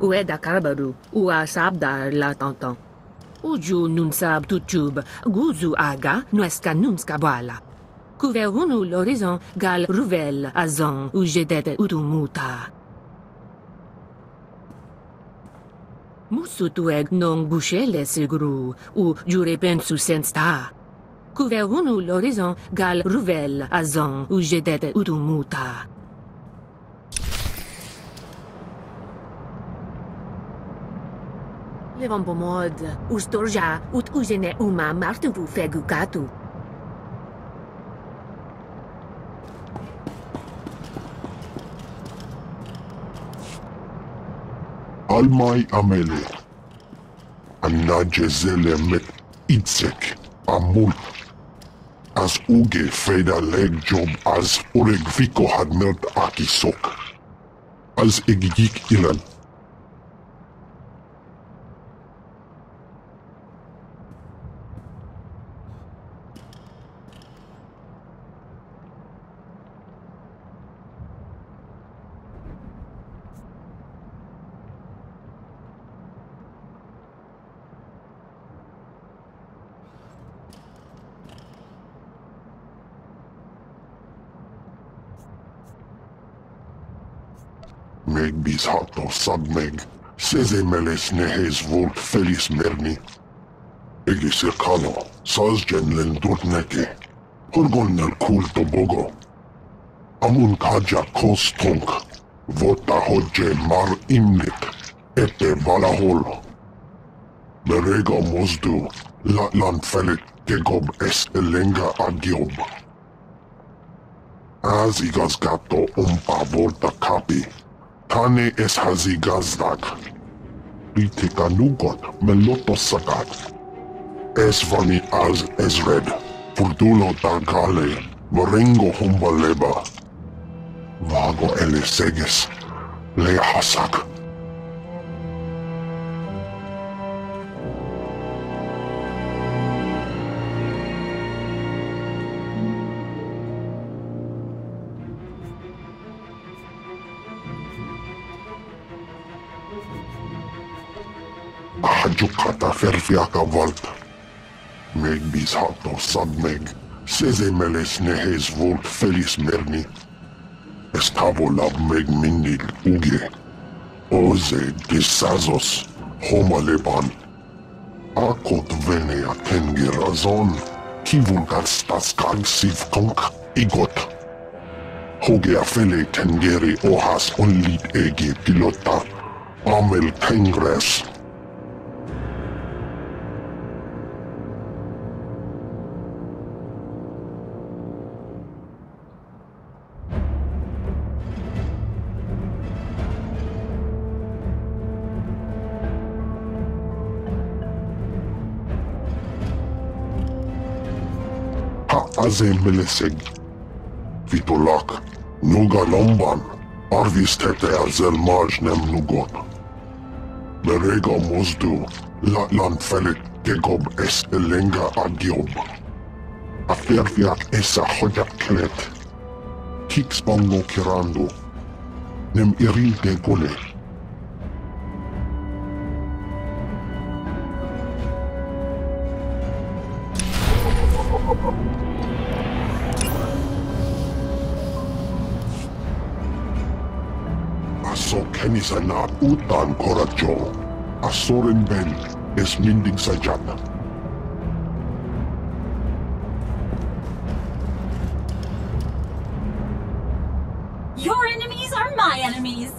Ueda Karbaru, Ua Sabdar la Tantan. Uju Nunsab Tutub, Guzu Aga, Nuesca Nunska Bala. Couverunu l'horizon, Gal Ruvel, Azon, Ujedet Utumuta. Musutueg non bushele segru, u jurepen su sensta. Couverunu l'horizon, Gal Ruvel, Azon, Ujedet Utumuta. Levam pomod, ustorja, ut uzene uma martuvu fegukatu. Almai amele. Anajezele met itzek amul. As uge feda leg job as oreg viko had melt aki sok. As egigik ilan. Meg bis hato sabmeg. Seze meles nehes volt felis merni. Egi serkano, sazgen len drutneke. Horgon nel kulto bogo. Amun kaja kos tonk. Vota hodje mar imnik. Ete valahol. Berega mozdu. Latlan felet kegob es elenga agiob. Az igaz gato umpa volta kapi. Tane es hazigazdak. meloto sagat. Es vani az es red. Furtulo tankale. Morengo humbaleba. Vago eleseges. Lehasak. Le hasak. Hajukata ferfiaka valt. Meg bis hato sad meg. Seze meles nehes volt felis merni. Estavo lab meg mindil uge. Oze disazos homa leban. Akot vene a tengerazon. Kivulgar staskag siv tonk igot. Hoge a fele tengeri ohas onlit ege pilota. Amel tengres. Aze meleseg. Vitolak. Nuga lomban. Arvis tete azel maj nem nugon. Merega mozdu. Latlan felet gegob es elenga agiob. Aferfiak esa hojak klet. Kiks bongo kirando. Nem irin de Pasok kami sa nautan korajo. Asoren bel es minding sa jana. Your enemies are my enemies.